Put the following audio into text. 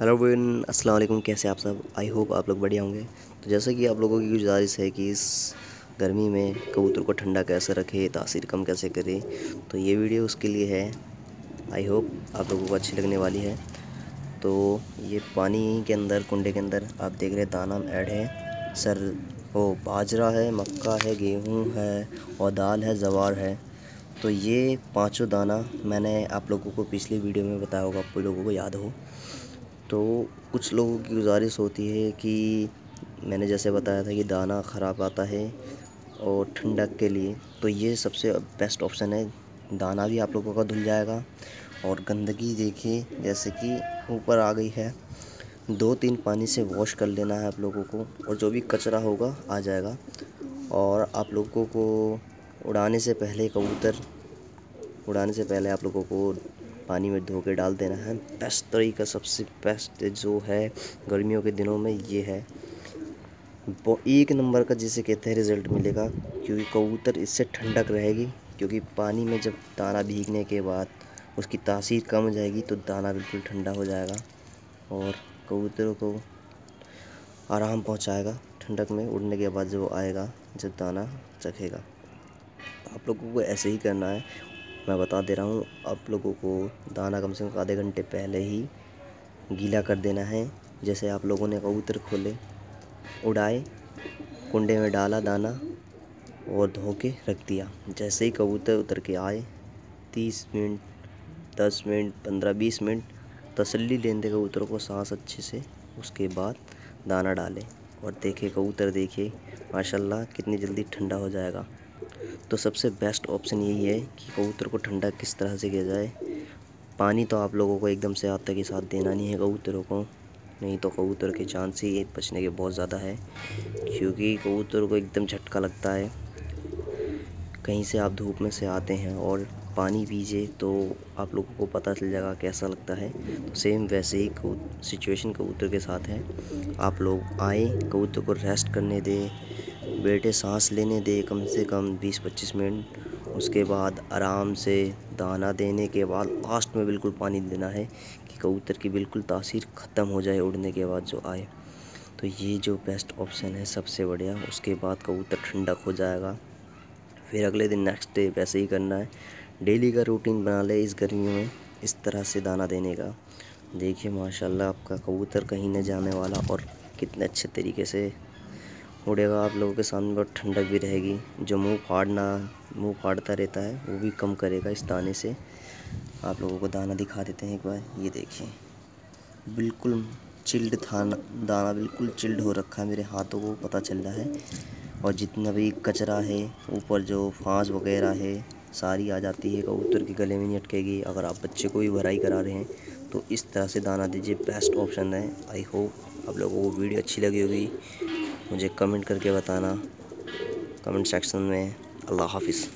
Hello one अस्सलाम वालेकुम। कैसे आप सब? आई होप आप लोग बढ़िया होंगे। तो जैसा कि आप लोगों की गुजारिश है कि इस गर्मी में कबूतर को ठंडा कैसे रखे, तासीर कम कैसे करें तो ये वीडियो उसके लिए है। आई होप आप लोगों को अच्छी लगने वाली है। तो ये पानी के अंदर, कुंडे के अंदर आप देख रहे हैं, दाना ऐड है। सर, वो बाजरा है, मक्का है, गेहूँ है और दाल है, जवार है। तो ये पाँचों दाना मैंने आप लोगों को पिछली वीडियो में बताया होगा, आप लोगों को याद हो। तो कुछ लोगों की गुजारिश होती है कि मैंने जैसे बताया था कि दाना ख़राब आता है और ठंडक के लिए तो ये सबसे बेस्ट ऑप्शन है। दाना भी आप लोगों का धुल जाएगा और गंदगी देखिए, जैसे कि ऊपर आ गई है। दो तीन पानी से वॉश कर लेना है आप लोगों को और जो भी कचरा होगा आ जाएगा। और आप लोगों को उड़ाने से पहले कबूतर, उड़ाने से पहले आप लोगों को पानी में धो के डाल देना है। बेस्ट तरीका सबसे बेस्ट जो है गर्मियों के दिनों में ये है। एक नंबर का जिसे कहते हैं रिज़ल्ट मिलेगा, क्योंकि कबूतर इससे ठंडक रहेगी, क्योंकि पानी में जब दाना भीगने के बाद उसकी तासीर कम हो जाएगी तो दाना बिल्कुल ठंडा हो जाएगा और कबूतरों को आराम पहुंचाएगा। ठंडक में उड़ने के बाद जब आएगा, जब दाना चखेगा। आप लोगों को ऐसे ही करना है। मैं बता दे रहा हूँ, आप लोगों को दाना कम से कम आधे घंटे पहले ही गीला कर देना है। जैसे आप लोगों ने कबूतर खोले, उड़ाए, कुंडे में डाला दाना और धो के रख दिया। जैसे ही कबूतर उतर के आए, तीस मिनट, दस मिनट, पंद्रह, बीस मिनट तसल्ली लेने कबूतरों को सांस अच्छे से, उसके बाद दाना डालें। और देखे, कबूतर देखिए माशाल्लाह कितनी जल्दी ठंडा हो जाएगा। तो सबसे बेस्ट ऑप्शन यही है कि कबूतर को ठंडा किस तरह से किया जाए। पानी तो आप लोगों को एकदम से आता के साथ देना नहीं है कबूतरों को। नहीं तो कबूतर के चांस ही बचने के बहुत ज़्यादा है, क्योंकि कबूतर को एकदम झटका लगता है। कहीं से आप धूप में से आते हैं और पानी पीजिए तो आप लोगों को पता चल जाएगा कैसा लगता है। तो सेम वैसे ही सिचुएशन कबूतर के साथ है। आप लोग आए, कबूतर को रेस्ट करने दें बेटे सांस लेने दे कम से कम 20-25 मिनट। उसके बाद आराम से दाना देने के बाद लास्ट में बिल्कुल पानी देना है कि कबूतर की बिल्कुल तासीर ख़त्म हो जाए उड़ने के बाद जो आए। तो ये जो बेस्ट ऑप्शन है सबसे बढ़िया। उसके बाद कबूतर ठंडक हो जाएगा। फिर अगले दिन नेक्स्ट डे वैसे ही करना है। डेली का रूटीन बना ले इस गर्मियों में, इस तरह से दाना देने का। देखिए माशाल्लाह आपका कबूतर कहीं न जाने वाला और कितने अच्छे तरीके से उड़ेगा, आप लोगों के सामने बहुत ठंडक भी रहेगी। जो मुँह फाड़ना, मुँह फाड़ता रहता है, वो भी कम करेगा इस दाने से। आप लोगों को दाना दिखा देते हैं एक बार, ये देखिए। बिल्कुल चिल्ड था दाना बिल्कुल चिल्ड हो रखा है मेरे हाथों को, पता चल रहा है। और जितना भी कचरा है, ऊपर जो फांस वगैरह है, सारी आ जाती है, कबूतर के गले में नहीं अटकेगी। अगर आप बच्चे को भी भराई करा रहे हैं तो इस तरह से दाना दीजिए बेस्ट ऑप्शन है। आई होप आप लोगों को वीडियो अच्छी लगी होगी। मुझे कमेंट करके बताना कमेंट सेक्शन में। अल्लाह हाफिज़।